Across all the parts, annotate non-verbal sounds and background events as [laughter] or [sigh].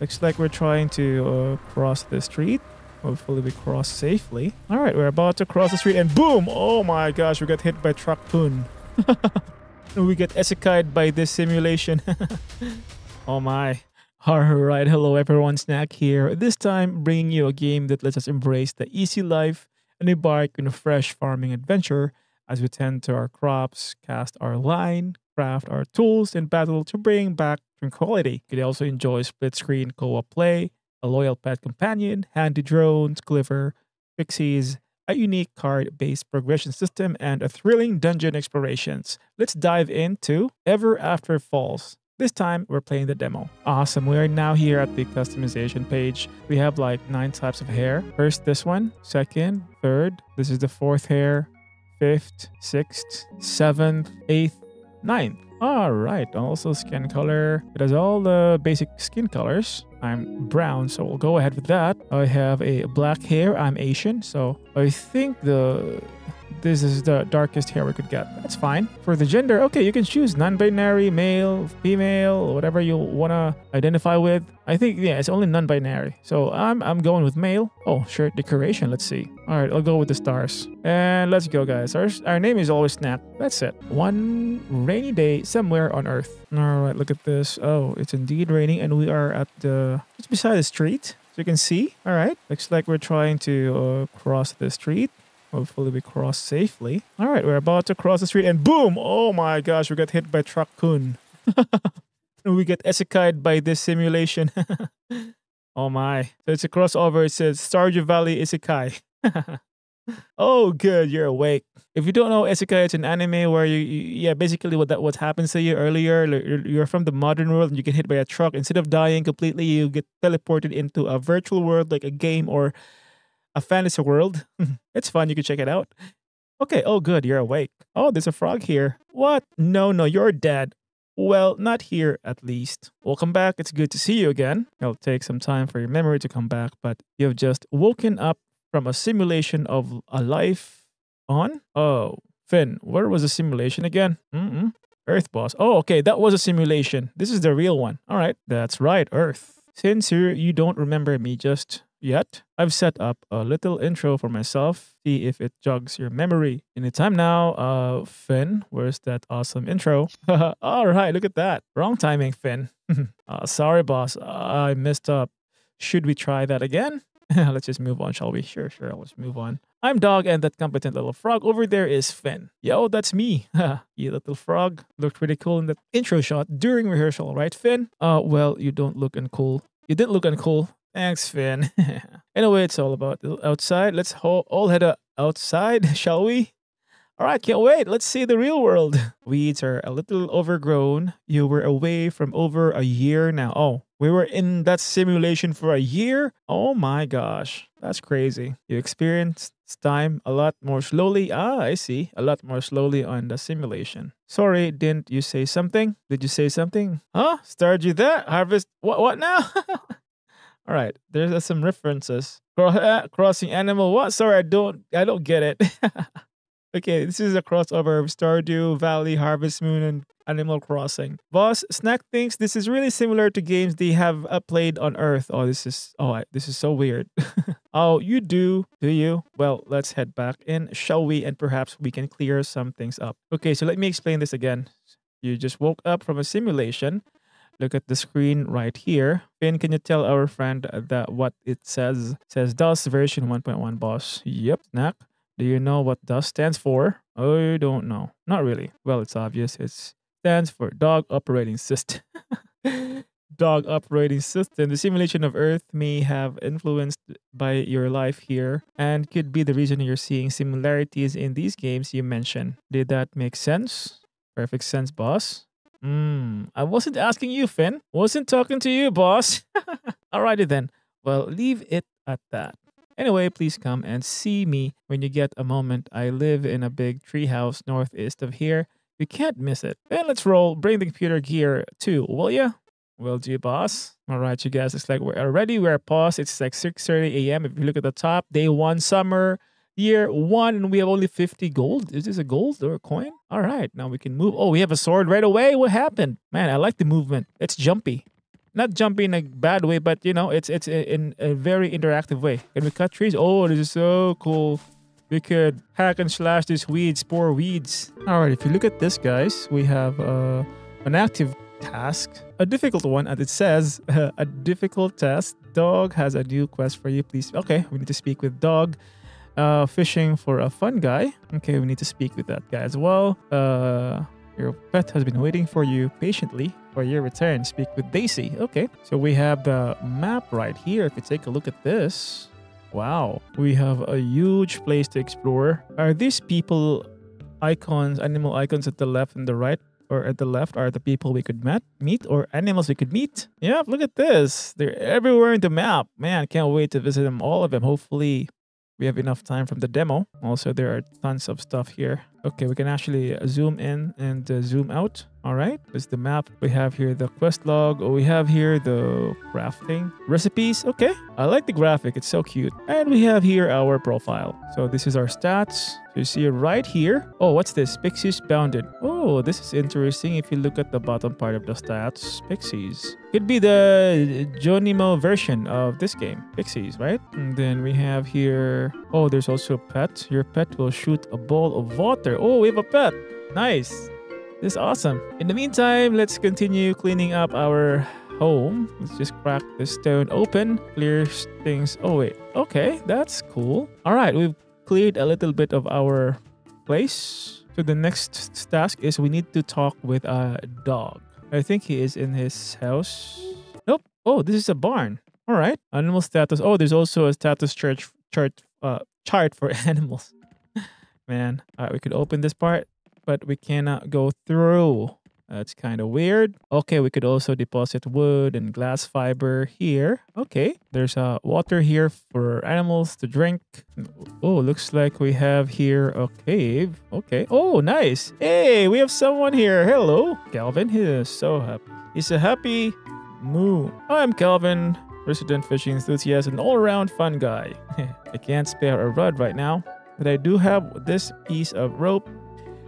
Looks like we're trying to uh, cross the street. Hopefully we cross safely. All right, we're about to cross the street and boom! Oh my gosh, we got hit by truck poon. [laughs] we get isekai'd by this simulation. [laughs] oh my. Alright, hello everyone, Snack here. This time bringing you a game that lets us embrace the easy life and embark on a fresh farming adventure as we tend to our crops, cast our line, craft our tools, and battle to bring back tranquility. You can also enjoy split screen co op play, a loyal pet companion, handy drones, clever pixies, a unique card based progression system, and a thrilling dungeon explorations. Let's dive into Everafter Falls. This time, we're playing the demo. Awesome. We are now here at the customization page. We have like nine types of hair. First, this one. Second, third. This is the fourth hair. Fifth, sixth, seventh, eighth, ninth. All right. Also, skin color. It has all the basic skin colors. I'm brown, so we'll go ahead with that. I have a black hair. I'm Asian, so I think the this is the darkest hair we could get. That's fine. For the gender, okay, you can choose non-binary, male, female, whatever you wanna identify with. I think yeah, it's only non-binary. So I'm I'm going with male. Oh, shirt decoration. Let's see. All right, I'll go with the stars. And let's go, guys. Our our name is always Snack. That's it. One rainy day somewhere on Earth. All right, look at this. Oh, it's indeed raining, and we are at the it's beside the street. So you can see. All right, looks like we're trying to uh, cross the street. Hopefully we cross safely. All right, we're about to cross the street and boom! Oh my gosh, we got hit by truck poon. [laughs] we get isekai'd by this simulation. [laughs] oh my. So it's a crossover. It says Stardew Valley Isekai. [laughs] oh, good. You're awake. If you don't know Isekai, it's an anime where you, you yeah, basically what that what happens to you earlier. You're from the modern world and you get hit by a truck. Instead of dying completely, you get teleported into a virtual world like a game or a fantasy world. [laughs] it's fun. You can check it out. Okay. Oh, good. You're awake. Oh, there's a frog here. What? No, no, you're dead. Well, not here at least. Welcome back. It's good to see you again. It'll take some time for your memory to come back, but you've just woken up from a simulation of a life on. Oh, Finn, where was the simulation again? Mm-mm. Earth boss. Oh, okay, that was a simulation. This is the real one. All right, that's right, Earth. Since you don't remember me just yet, I've set up a little intro for myself. See if it jogs your memory. Anytime now, uh, Finn, where's that awesome intro? [laughs] All right, look at that. Wrong timing, Finn. [laughs] uh, sorry, boss. I messed up. Should we try that again? [laughs] Let's just move on, shall we? Sure, sure. Let's move on. I'm Dog, and that competent little frog over there is Finn. Yo, that's me. you little frog. Looked pretty cool in that intro shot during rehearsal, right, Finn? Uh, well, you don't look uncool. You didn't look uncool. Thanks, Finn. [laughs] anyway, it's all about outside. Let's all head outside, [laughs] shall we? All right, can't wait. Let's see the real world. [laughs] Weeds are a little overgrown. You were away from over a year now. Oh, we were in that simulation for a year? Oh my gosh, that's crazy. You experienced time a lot more slowly. Ah, I see. A lot more slowly on the simulation. Sorry, didn't you say something? Did you say something? Huh? Stardew that? Harvest? What, what now? All right, there's some references. Crossing animal. What? Sorry, I don't. I don't get it. [laughs] okay, this is a crossover of Stardew Valley, Harvest Moon, and Animal Crossing. Boss Snack thinks this is really similar to games they have uh, played on Earth. Oh, this is oh, this is so weird. [laughs] oh, you do, do you? Well, let's head back in, shall we? And perhaps we can clear some things up. Okay, so let me explain this again. You just woke up from a simulation look at the screen right here. Finn, can you tell our friend that what it says? It says DOS version 1.1 boss. Yep, Snack. Do you know what DOS stands for? You don't know. Not really. Well, it's obvious. It stands for Dog Operating System. [laughs] Dog Operating System. The simulation of Earth may have influenced by your life here and could be the reason you're seeing similarities in these games you mentioned. Did that make sense? Perfect sense, boss. Hmm, I wasn't asking you, Finn. Wasn't talking to you, boss. [laughs] Alrighty then. Well, leave it at that. Anyway, please come and see me when you get a moment. I live in a big treehouse northeast of here. You can't miss it. And let's roll. Bring the computer gear too, will ya? Will do, boss. All right, you guys. It's like we're already we're paused. It's like 6:30 a.m. If you look at the top, day one summer year one and we have only 50 gold. Is this a gold or a coin? All right, now we can move. Oh, we have a sword right away. What happened? Man, I like the movement. It's jumpy. Not jumpy in a bad way, but you know, it's it's in a very interactive way. Can we cut trees? Oh, this is so cool. We could hack and slash these weeds, poor weeds. All right, if you look at this, guys, we have uh, an active task, a difficult one, and it says, [laughs] a difficult task. Dog has a new quest for you. Please, okay, we need to speak with Dog. Uh, fishing for a fun guy. Okay, we need to speak with that guy as well. Uh, your pet has been waiting for you patiently for your return. Speak with Daisy. Okay, so we have the map right here. If you take a look at this, wow, we have a huge place to explore. Are these people icons, animal icons at the left and the right? Or at the left are the people we could met, meet or animals we could meet. Yeah, look at this. They're everywhere in the map. Man, can't wait to visit them, all of them. Hopefully, we have enough time from the demo. Also, there are tons of stuff here. Okay, we can actually zoom in and uh, zoom out. All right, is the map. We have here the quest log. Oh, we have here the crafting recipes. Okay, I like the graphic. It's so cute. And we have here our profile. So this is our stats. You see right here. Oh, what's this? Pixies bounded. Oh, this is interesting. If you look at the bottom part of the stats, Pixies. Could be the Junimo version of this game. Pixies, right? And then we have here... Oh, there's also a pet. Your pet will shoot a ball of water. Oh, we have a pet. Nice. This is awesome. In the meantime, let's continue cleaning up our home. Let's just crack the stone open, clear things. Oh, wait. Okay, that's cool. All right, we've cleared a little bit of our place. So the next task is we need to talk with a dog. I think he is in his house. Nope. Oh, this is a barn. All right. Animal status. Oh, there's also a status chart chart uh, chart for [laughs] animals. Man. All right, we could open this part but we cannot go through. That's kind of weird. Okay, we could also deposit wood and glass fiber here. Okay, there's uh, water here for animals to drink. Oh, looks like we have here a cave. Okay. Oh, nice. Hey, we have someone here. Hello. Calvin, he is so happy. He's a happy moo. I'm Calvin, resident fishing enthusiast and all-around fun guy. [laughs] I can't spare a rod right now, but I do have this piece of rope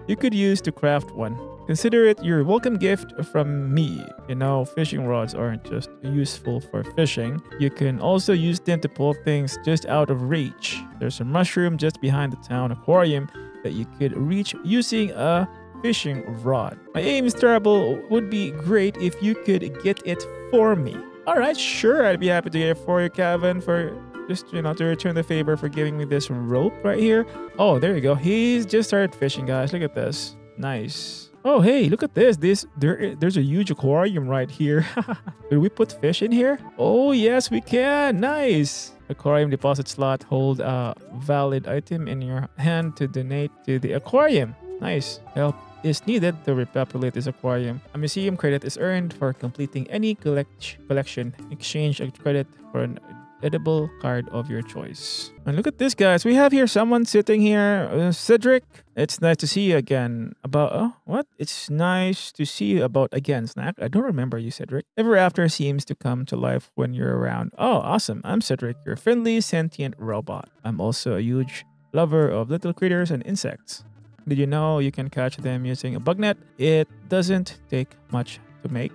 you could use to craft one. Consider it your welcome gift from me. You know, fishing rods aren't just useful for fishing. You can also use them to pull things just out of reach. There's a mushroom just behind the town aquarium that you could reach using a fishing rod. My aim is terrible. Would be great if you could get it for me. All right, sure, I'd be happy to get it for you, Kevin, for just you know to return the favor for giving me this rope right here. Oh there you go. He's just started fishing guys. Look at this. Nice. Oh hey look at this. This there there's a huge aquarium right here. [laughs] Did we put fish in here? Oh yes we can. Nice. Aquarium deposit slot hold a valid item in your hand to donate to the aquarium nice help is needed to repopulate this aquarium. A museum credit is earned for completing any collect collection. Exchange a credit for an edible card of your choice. And look at this, guys. We have here someone sitting here. Uh, Cedric, it's nice to see you again. About, oh, what? It's nice to see you about again, Snack. I don't remember you, Cedric. Ever After seems to come to life when you're around. Oh, awesome. I'm Cedric, your friendly, sentient robot. I'm also a huge lover of little critters and insects. Did you know you can catch them using a bug net? It doesn't take much to make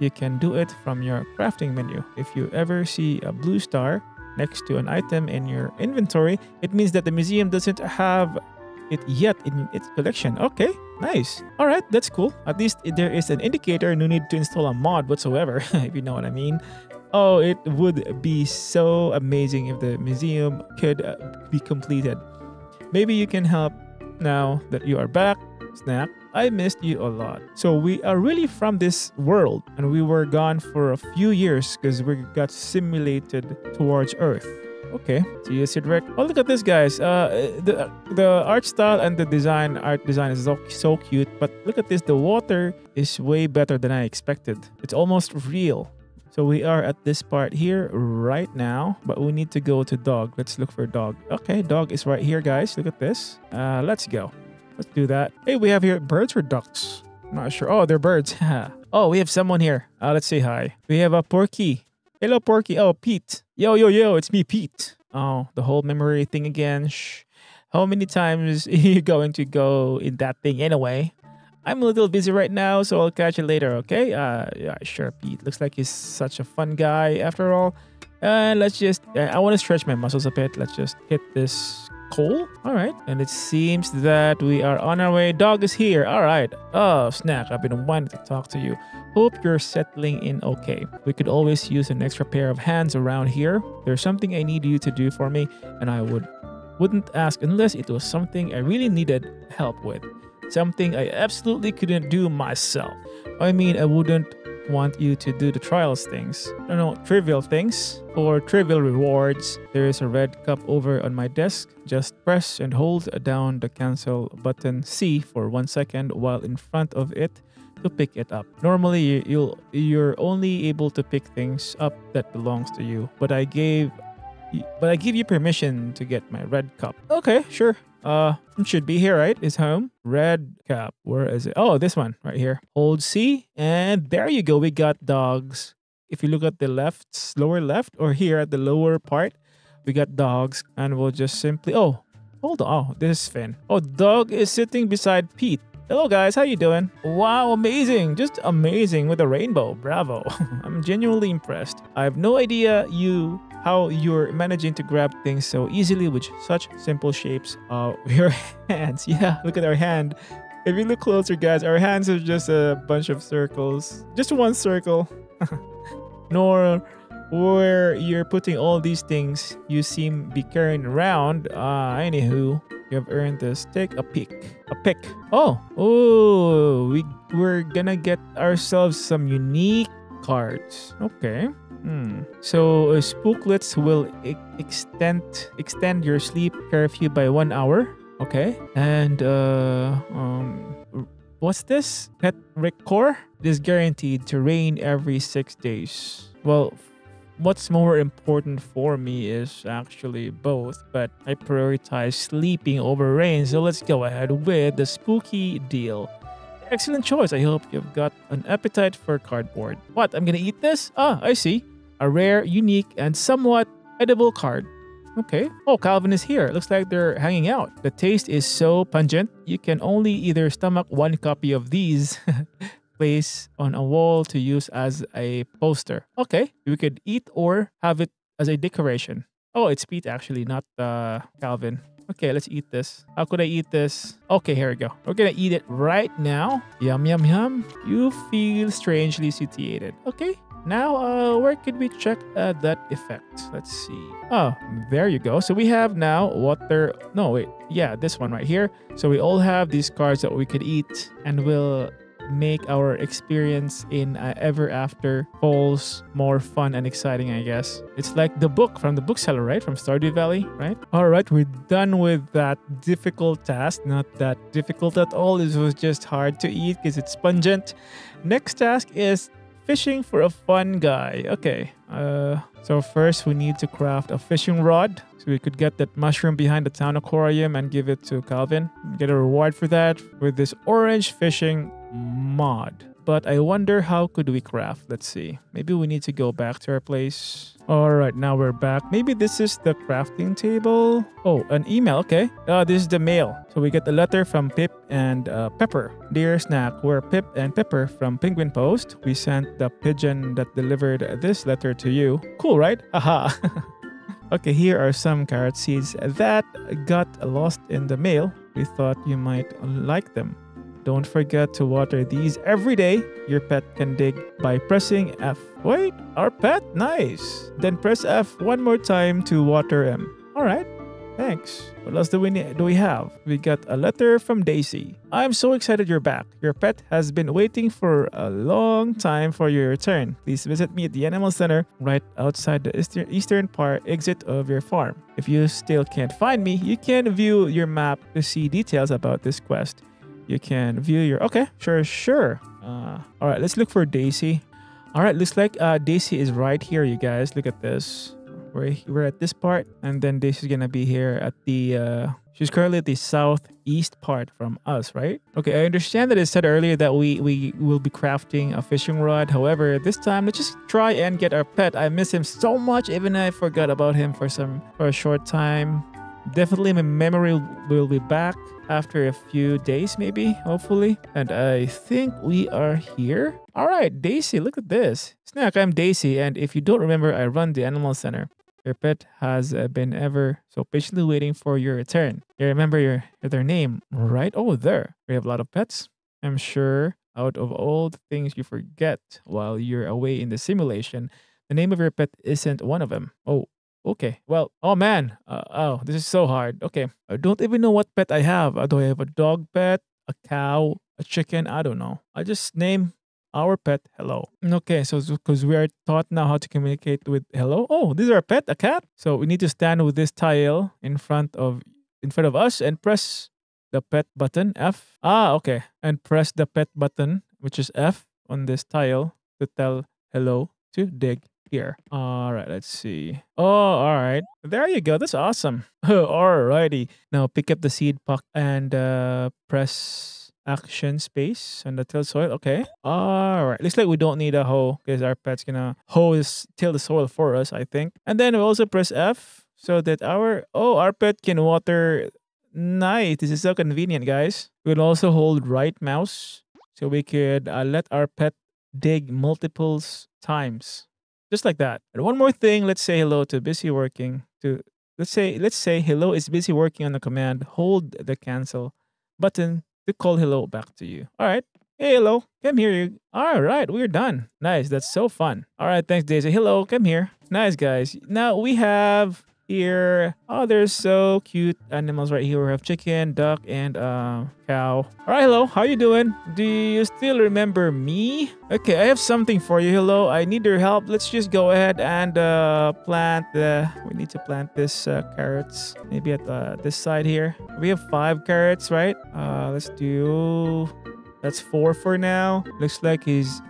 you can do it from your crafting menu. If you ever see a blue star next to an item in your inventory, it means that the museum doesn't have it yet in its collection. Okay, nice. All right, that's cool. At least there is an indicator, no need to install a mod whatsoever, [laughs] if you know what I mean. Oh, it would be so amazing if the museum could uh, be completed. Maybe you can help now that you are back. Snack. I missed you a lot. So we are really from this world and we were gone for a few years because we got simulated towards Earth. Okay, see you, Cedric. Oh, look at this, guys. Uh, the the art style and the design, art design is so, so cute. But look at this. The water is way better than I expected. It's almost real. So we are at this part here right now, but we need to go to dog. Let's look for dog. Okay, dog is right here, guys. Look at this. Uh, let's go. Let's do that. Hey, we have here birds or ducks? I'm not sure. Oh, they're birds. [laughs] oh, we have someone here. Uh, let's say hi. We have a Porky. Hello, Porky. Oh, Pete. Yo, yo, yo, it's me, Pete. Oh, the whole memory thing again. Shh. How many times [laughs] are you going to go in that thing anyway? I'm a little busy right now, so I'll catch you later, okay? Uh, yeah, sure, Pete. Looks like he's such a fun guy after all. And let's just, I want to stretch my muscles a bit. Let's just hit this coal. All right. And it seems that we are on our way. Dog is here. All right. Oh, snack. I've been wanting to talk to you. Hope you're settling in okay. We could always use an extra pair of hands around here. There's something I need you to do for me, and I would wouldn't ask unless it was something I really needed help with. Something I absolutely couldn't do myself. I mean, I wouldn't want you to do the trials things. No, no, trivial things. For trivial rewards, there is a red cup over on my desk. Just press and hold down the cancel button C for one second while in front of it to pick it up. Normally, you'll you're only able to pick things up that belongs to you, but I gave but I give you permission to get my red cup. Okay, sure. Uh, should be here, right? Is home. Red cap. Where is it? Oh, this one right here. Hold C, and there you go. We got dogs. If you look at the left, lower left, or here at the lower part, we got dogs, and we'll just simply. Oh, hold on. Oh, this is Finn. Oh, dog is sitting beside Pete. Hello guys, how you doing? Wow, amazing. Just amazing with a rainbow. Bravo. [laughs] I'm genuinely impressed. I have no idea you how you're managing to grab things so easily with such simple shapes of [laughs] your hands. Yeah, look at our hand. If you look closer, guys, our hands are just a bunch of circles. Just one circle. [laughs] Nor where you're putting all these things you seem be carrying around. Uh, anywho, you have earned this. Take a peek. A pick. Oh, oh, we we're gonna get ourselves some unique cards. Okay. Hmm. So uh, spooklets will e- extend extend your sleep curfew by one hour. Okay. And uh, um, what's this? Pet Record is guaranteed to rain every six days. Well, what's more important for me is actually both, but I prioritize sleeping over rain. So let's go ahead with the spooky deal. Excellent choice. I hope you've got an appetite for cardboard. What? I'm gonna eat this? Ah, I see. A rare, unique, and somewhat edible card. Okay. Oh, Calvin is here. Looks like they're hanging out. The taste is so pungent, you can only either stomach one copy of these, [laughs] place on a wall to use as a poster. Okay. We could eat or have it as a decoration. Oh, it's Pete actually, not uh, Calvin. Okay, let's eat this. How could I eat this? Okay, here we go. We're gonna eat it right now. Yum, yum, yum. You feel strangely satiated. Okay, now, uh, where could we check uh, that effect? Let's see. Oh, there you go. So we have now water. No, wait. Yeah, this one right here. So we all have these cards that we could eat and will make our experience in uh, Everafter Falls more fun and exciting, I guess. It's like the book from the bookseller, right? From Stardew Valley, right? All right, we're done with that difficult task. Not that difficult at all. This was just hard to eat because it's pungent. Next task is fishing for a fun guy. Okay. Uh, so first we need to craft a fishing rod. So we could get that mushroom behind the town aquarium and give it to Calvin. Get a reward for that with this orange fishing mod but I wonder how could we craft? Let's see. Maybe we need to go back to our place. All right, now we're back. Maybe this is the crafting table. Oh, an email. Okay. Uh, this is the mail. So we get a letter from Pip and uh, Pepper. Dear Snack, we're Pip and Pepper from Penguin Post. We sent the pigeon that delivered this letter to you. Cool, right? Haha. [laughs] okay, here are some carrot seeds that got lost in the mail. We thought you might like them. Don't forget to water these every day. Your pet can dig by pressing F. Wait, our pet? Nice. Then press F one more time to water him. All right. Thanks. What else do we need, do we have? We got a letter from Daisy. I'm so excited you're back. Your pet has been waiting for a long time for your return. Please visit me at the animal center right outside the eastern, eastern part exit of your farm. If you still can't find me, you can view your map to see details about this quest you can view your okay sure sure. Uh, all right let's look for daisy. All right looks like uh, daisy is right here you guys. Look at this. We're, we're at this part and then daisy's gonna be here at the uh, she's currently at the southeast part from us right? Okay i understand that it said earlier that we we will be crafting a fishing rod. However this time let's just try and get our pet. I miss him so much even i forgot about him for some for a short time. Definitely my memory will be back after a few days, maybe, hopefully. And I think we are here. All right, Daisy, look at this. Snack, I'm Daisy, and if you don't remember, I run the animal center. Your pet has uh, been ever so patiently waiting for your return. You remember your their name, right? Oh, there. We have a lot of pets. I'm sure out of all the things you forget while you're away in the simulation, the name of your pet isn't one of them. Oh, okay. Well, oh man. Uh, oh, this is so hard. Okay. I don't even know what pet I have. Uh, do I have a dog pet, a cow, a chicken? I don't know. I just name our pet hello. Okay, so because we are taught now how to communicate with hello. Oh, this is our pet, a cat. So we need to stand with this tile in front of in front of us and press the pet button F. Ah, okay. And press the pet button, which is F on this tile to tell hello to dig here. All right, let's see. Oh, all right. There you go. That's awesome. [laughs] all righty. Now pick up the seed puck and uh, press action space on the till soil. Okay. All right. Looks like we don't need a hoe because our pet's gonna hoe this, till the soil for us, I think. And then we also press F so that our oh our pet can water. Nice. This is so convenient, guys. We'll also hold right mouse so we could uh, let our pet dig multiple times, just like that. And one more thing. Let's say hello to busy working. To let's say let's say hello is busy working on the command. Hold the cancel button to call hello back to you. All right. Hey, hello. Come here. You. All right. We're done. Nice. That's so fun. All right. Thanks, Daisy. Hello. Come here. Nice, guys. Now we have here. Oh, there's so cute animals right here. We have chicken, duck, and uh, cow. All right, hello. How you doing? Do you still remember me? Okay, I have something for you. Hello, I need your help. Let's just go ahead and uh, plant the. We need to plant this uh, carrots. Maybe at uh, this side here. We have five carrots, right? Uh, let's do. That's four for now. Looks like he's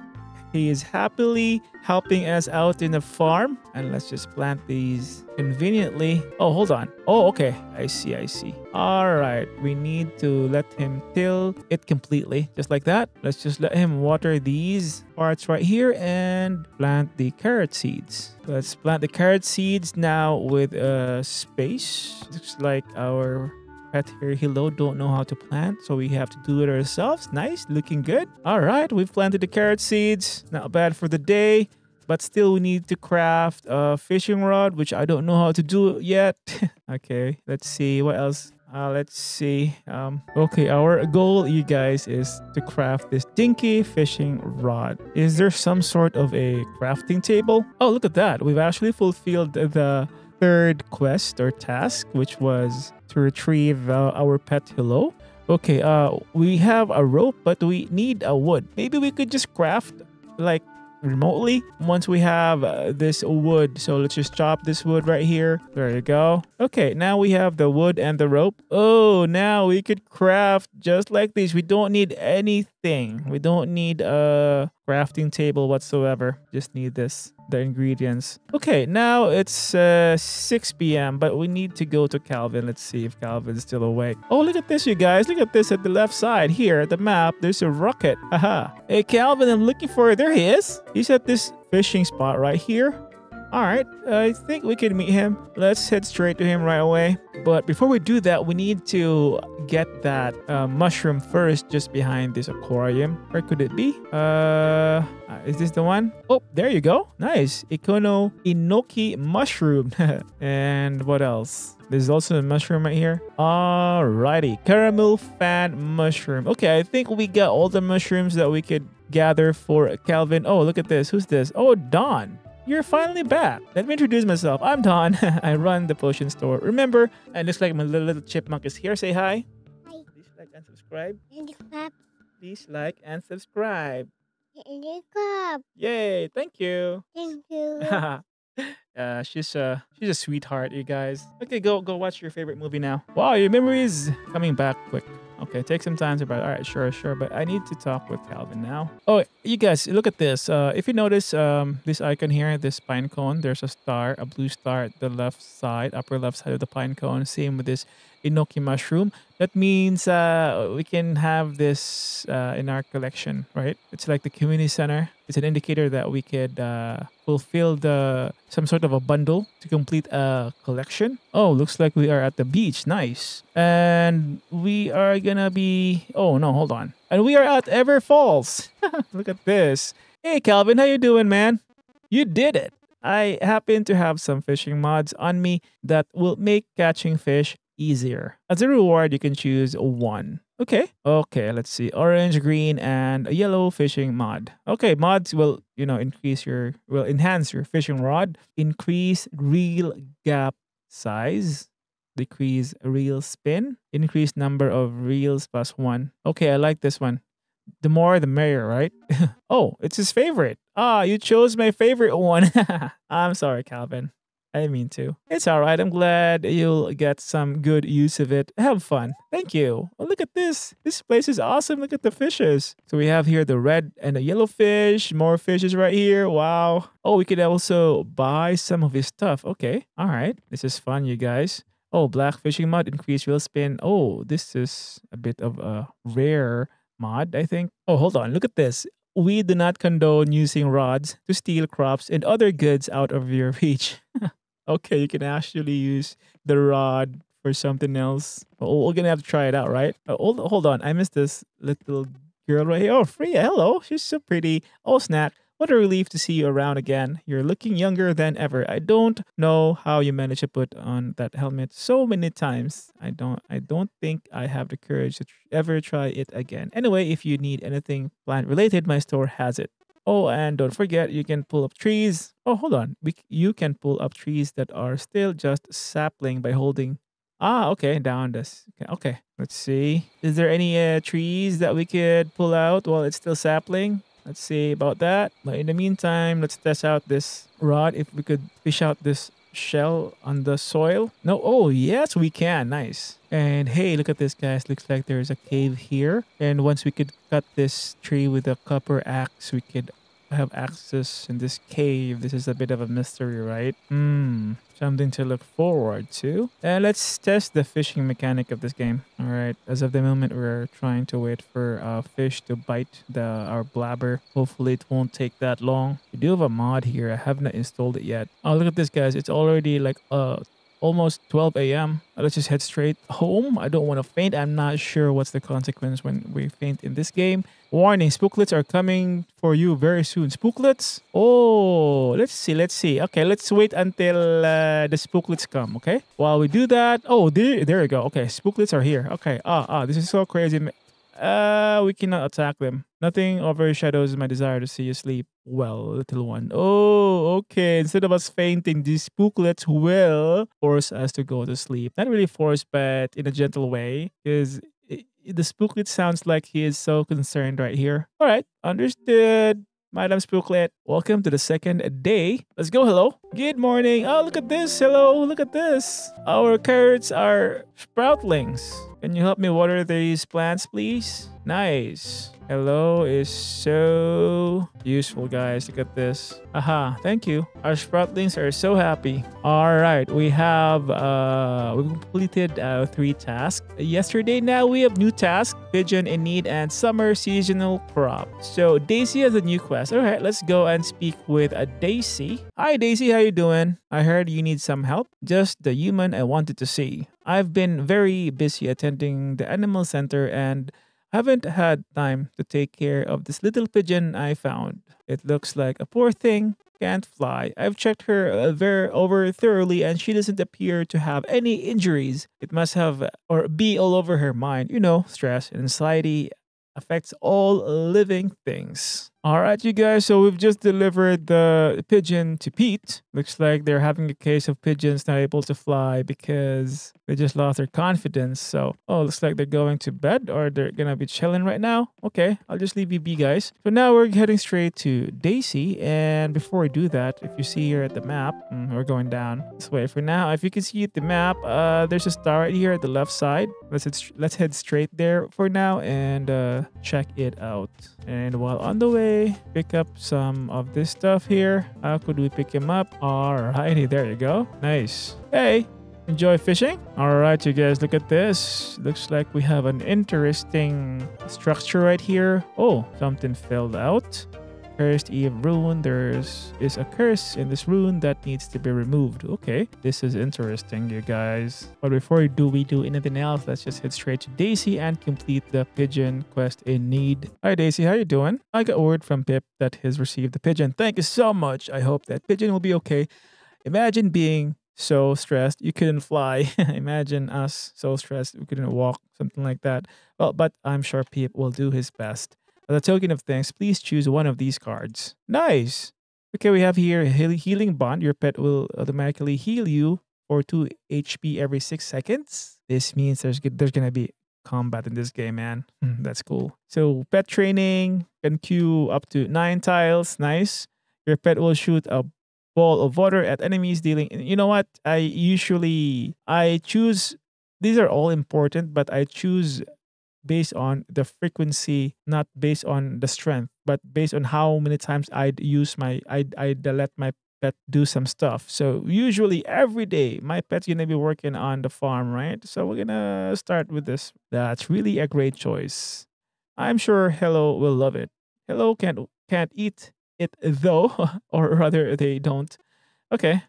he is happily helping us out in the farm. And let's just plant these conveniently. Oh, hold on. Oh, okay. I see, I see. All right. We need to let him till it completely, just like that. Let's just let him water these parts right here and plant the carrot seeds. Let's plant the carrot seeds now with a space. Looks like our pet here hello don't know how to plant so we have to do it ourselves nice looking good all right we've planted the carrot seeds not bad for the day but still we need to craft a fishing rod which i don't know how to do yet [laughs] okay let's see what else uh, let's see. Um, okay, our goal, you guys, is to craft this dinky fishing rod. Is there some sort of a crafting table? Oh, look at that. We've actually fulfilled the third quest or task, which was to retrieve uh, our pet hello. Okay, uh, we have a rope, but we need a wood. Maybe we could just craft like remotely once we have uh, this wood. So let's just chop this wood right here. There you go. Okay, now we have the wood and the rope. Oh, now we could craft just like this. We don't need anything. We don't need a crafting table whatsoever. Just need this the ingredients. Okay, now it's uh, 6 p.m., but we need to go to Calvin. Let's see if Calvin's still awake. Oh, look at this, you guys. Look at this at the left side here, at the map. There's a rocket. Haha. Hey, Calvin, I'm looking for. There he is. He's at this fishing spot right here. All right, I think we can meet him. Let's head straight to him right away. But before we do that, we need to get that uh, mushroom first, just behind this aquarium. Where could it be? Uh, is this the one? Oh, there you go. Nice. Ikono Enoki mushroom. [laughs] and what else? There's also a mushroom right here. Alrighty. Caramel fan mushroom. Okay, I think we got all the mushrooms that we could gather for Calvin. Oh, look at this. Who's this? Oh, Don. You're finally back. Let me introduce myself. I'm Don. [laughs] I run the potion store. Remember, it looks like my little, little chipmunk is here. Say hi. Hi. Please like and subscribe. And clap. Please like and subscribe. Clap. Yay! Thank you. Thank [laughs] you. uh, she's a she's a sweetheart, you guys. Okay, go go watch your favorite movie now. Wow, your memory is coming back quick. Okay, take some time to write. All right, sure, sure. But I need to talk with Calvin now. Oh, you guys, look at this. Uh, if you notice um, this icon here, this pine cone, there's a star, a blue star at the left side, upper left side of the pine cone. Same with this enoki mushroom. That means uh, we can have this uh, in our collection, right? It's like the community center. It's an indicator that we could uh, fulfill the some sort of a bundle to complete a collection. Oh, looks like we are at the beach. Nice. And we are gonna be. Oh no, hold on. And we are at Ever Falls. [laughs] Look at this. Hey, Calvin, how you doing, man? You did it. I happen to have some fishing mods on me that will make catching fish easier. As a reward, you can choose one. Okay. Okay, let's see. Orange, green, and yellow fishing mod. Okay, mods will, you know, increase your will enhance your fishing rod, increase reel gap size, decrease reel spin, increase number of reels plus one. Okay, I like this one. The more the merrier, right? [laughs] oh, it's his favorite. Ah, you chose my favorite one. [laughs] I'm sorry, Calvin. I mean to. It's all right. I'm glad you'll get some good use of it. Have fun. Thank you. Oh, look at this. This place is awesome. Look at the fishes. So we have here the red and the yellow fish. More fishes right here. Wow. Oh, we could also buy some of his stuff. Okay. All right. This is fun, you guys. Oh, black fishing mod, increase reel spin. Oh, this is a bit of a rare mod, I think. Oh, hold on. Look at this. We do not condone using rods to steal crops and other goods out of your [laughs] reach. Okay, you can actually use the rod for something else. Oh, we're gonna have to try it out, right? Oh, hold, hold on, I missed this little girl right here. Oh, Freya, hello. She's so pretty. Oh, snack. What a relief to see you around again. You're looking younger than ever. I don't know how you managed to put on that helmet so many times. I don't I don't think I have the courage to tr- ever try it again. Anyway, if you need anything plant related, my store has it. Oh, and don't forget you can pull up trees. Oh, hold on. We, you can pull up trees that are still just sapling by holding Ah, okay, down this. Okay, okay. Let's see. Is there any uh, trees that we could pull out while it's still sapling? Let's see about that. But in the meantime, let's test out this rod. If we could fish out this shell on the soil. No, oh yes, we can. Nice. And hey, look at this, guys. Looks like there's a cave here. And once we could cut this tree with a copper axe, we could have access in this cave. This is a bit of a mystery, right? Hmm. Something to look forward to. And let's test the fishing mechanic of this game. All right. As of the moment, we're trying to wait for a fish to bite the our blabber. Hopefully, it won't take that long. We do have a mod here. I have not installed it yet. Oh, look at this, guys. It's already like uh almost 12 a.m. Let's just head straight home. I don't want to faint. I'm not sure what's the consequence when we faint in this game. Warning, spooklets are coming for you very soon. Spooklets? Oh, let's see, let's see. Okay, let's wait until uh, the spooklets come, okay? While we do that, oh, there, there you go. Okay, spooklets are here. Okay, ah, ah, this is so crazy. Uh, we cannot attack them. Nothing overshadows my desire to see you sleep well, little one. Oh, okay. Instead of us fainting, these spooklets will force us to go to sleep. Not really force, but in a gentle way, because the spooklet sounds like he is so concerned right here. All right, understood. Madam Spooklet, welcome to the second day. Let's go. Hello. Good morning. Oh, look at this. Hello. Look at this. Our carrots are sproutlings. Can you help me water these plants, please? Nice. Hello is so useful, guys. Look at this. Aha, thank you. Our sproutlings are so happy. All right, we have uh we completed uh, three tasks yesterday. Now we have new task: pigeon in need and summer seasonal crop. So Daisy has a new quest. All right, let's go and speak with a Daisy. Hi, Daisy. How you doing? I heard you need some help. Just the human I wanted to see. I've been very busy attending the animal center and haven't had time to take care of this little pigeon I found. It looks like a poor thing can't fly. I've checked her uh, very over thoroughly and she doesn't appear to have any injuries. It must have or be all over her mind. You know, stress and anxiety affects all living things. All right, you guys. So we've just delivered the pigeon to Pete. Looks like they're having a case of pigeons not able to fly because they just lost their confidence. So, oh, looks like they're going to bed or they're gonna be chilling right now. Okay, I'll just leave you be, guys. So now we're heading straight to Daisy. And before we do that, if you see here at the map, mm, we're going down this way for now. If you can see at the map, uh, there's a star right here at the left side. Let's let's head straight there for now and uh, check it out. And while on the way, pick up some of this stuff here. How could we pick him up? Alrighty, there you go. Nice. Hey, Enjoy fishing? All right, you guys, look at this. Looks like we have an interesting structure right here. Oh, something fell out. Cursed Eve rune. There's is a curse in this rune that needs to be removed. Okay, this is interesting, you guys. But before we do we do anything else, let's just head straight to Daisy and complete the pigeon quest in need. Hi Daisy, how you doing? I got word from Pip that he's received the pigeon. Thank you so much. I hope that pigeon will be okay. Imagine being so stressed you couldn't fly. [laughs] Imagine us so stressed we couldn't walk, something like that. Well, but I'm sure Pip will do his best. As a token of thanks, please choose one of these cards. Nice. Okay, we have here healing bond. Your pet will automatically heal you for 2 HP every 6 seconds. This means there's there's to be combat in this game, man. Hmm, That's cool. So, pet training can queue up to 9 tiles. Nice. Your pet will shoot a ball of water at enemies dealing you know what i usually i choose these are all important but i choose based on the frequency not based on the strength but based on how many times i'd use my i'd, I'd let my pet do some stuff so usually every day my pet's gonna be working on the farm right so we're gonna start with this that's really a great choice i'm sure hello will love it hello can't can't eat it though, [laughs] or rather they don't. Okay,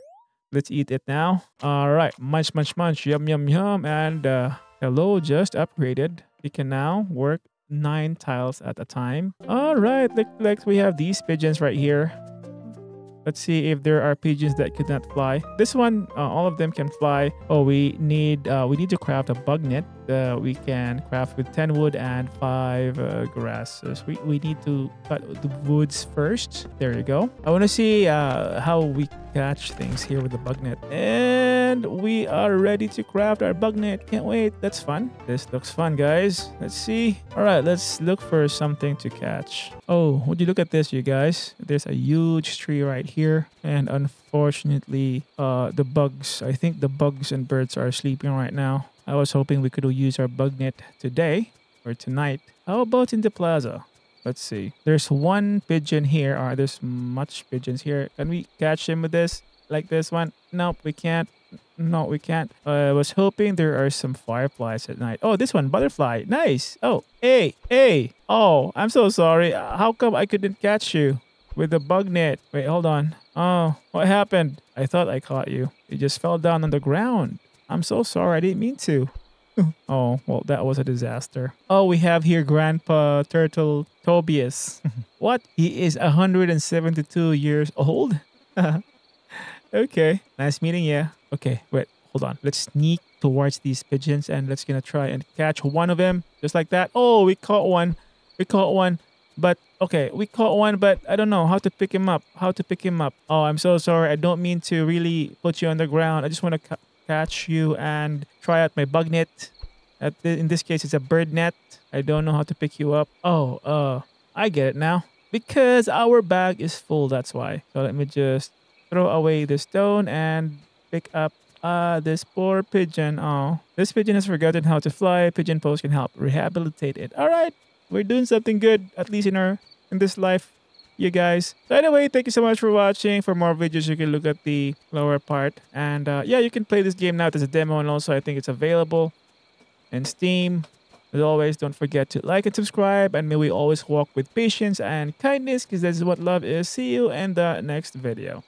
let's eat it now. All right, munch, munch, munch, yum, yum, yum. And uh, hello, just upgraded. We can now work nine tiles at a time. All right, look like we have these pigeons right here. Let's see if there are pigeons that could not fly. This one, uh, all of them can fly. Oh, we need uh, we need to craft a bug net. Uh, we can craft with 10 wood and 5 uh, grasses. We, we need to cut the woods first. There you go. I want to see uh, how we catch things here with the bug net. And we are ready to craft our bug net. Can't wait. That's fun. This looks fun, guys. Let's see. All right, let's look for something to catch. Oh, would you look at this, you guys? There's a huge tree right here. And unfortunately, uh, the bugs, I think the bugs and birds are sleeping right now. I was hoping we could use our bug net today or tonight. How about in the plaza? Let's see. There's one pigeon here. Or there's much pigeons here. Can we catch him with this? Like this one? Nope, we can't. No, we can't. Uh, I was hoping there are some fireflies at night. Oh, this one, butterfly. Nice. Oh, hey, hey. Oh, I'm so sorry. Uh, How come I couldn't catch you with the bug net? Wait, hold on. Oh, what happened? I thought I caught you. You just fell down on the ground. I'm so sorry. I didn't mean to. [laughs] oh, well, that was a disaster. Oh, we have here Grandpa Turtle Tobias. [laughs] what? He is 172 years old? [laughs] okay. Nice meeting you. Okay, wait. Hold on. Let's sneak towards these pigeons and let's gonna try and catch one of them. Just like that. Oh, we caught one. We caught one. But okay, we caught one, but I don't know how to pick him up. How to pick him up. Oh, I'm so sorry. I don't mean to really put you on the ground. I just want to catch you and try out my bug net. The, in this case, it's a bird net. I don't know how to pick you up. Oh, uh, I get it now. Because our bag is full, that's why. So let me just throw away the stone and pick up uh this poor pigeon. Oh, this pigeon has forgotten how to fly. Pigeon post can help rehabilitate it. All right, we're doing something good at least in our in this life, you guys. So anyway, thank you so much for watching. For more videos, you can look at the lower part. And uh, yeah, you can play this game now. There's a demo, and also I think it's available in Steam. As always, don't forget to like and subscribe, and may we always walk with patience and kindness, because this is what love is. See you in the next video.